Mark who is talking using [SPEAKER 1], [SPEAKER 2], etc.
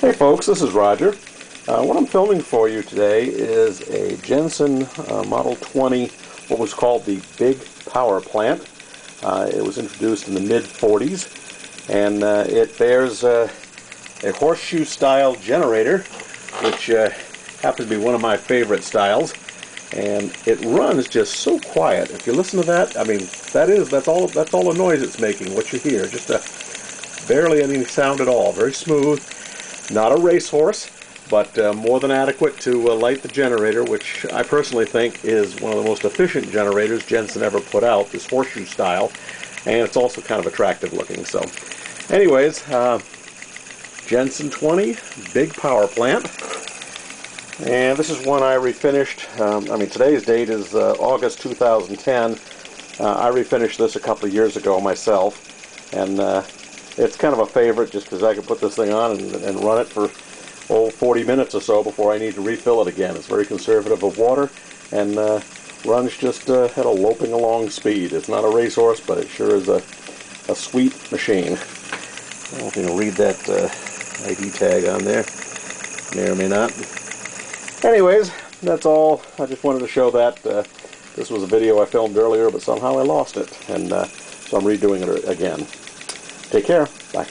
[SPEAKER 1] Hey folks, this is Roger. Uh, what I'm filming for you today is a Jensen uh, Model 20, what was called the Big Power Plant. Uh, it was introduced in the mid-40s, and uh, it bears uh, a horseshoe-style generator, which uh, happens to be one of my favorite styles. And it runs just so quiet. If you listen to that, I mean, that is that's all that's all the noise it's making. What you hear, just a barely any sound at all. Very smooth not a racehorse, but uh, more than adequate to uh, light the generator, which I personally think is one of the most efficient generators Jensen ever put out, this horseshoe style, and it's also kind of attractive looking. So, anyways, uh, Jensen 20, big power plant. And this is one I refinished. Um, I mean, today's date is uh, August 2010. Uh, I refinished this a couple of years ago myself, and uh, it's kind of a favorite just because I can put this thing on and, and run it for oh, 40 minutes or so before I need to refill it again. It's very conservative of water and uh, runs just uh, at a loping along speed. It's not a racehorse, but it sure is a, a sweet machine. I don't know if you can read that uh, ID tag on there. May or may not. Anyways, that's all. I just wanted to show that. Uh, this was a video I filmed earlier, but somehow I lost it. And uh, so I'm redoing it again. Take care. Bye.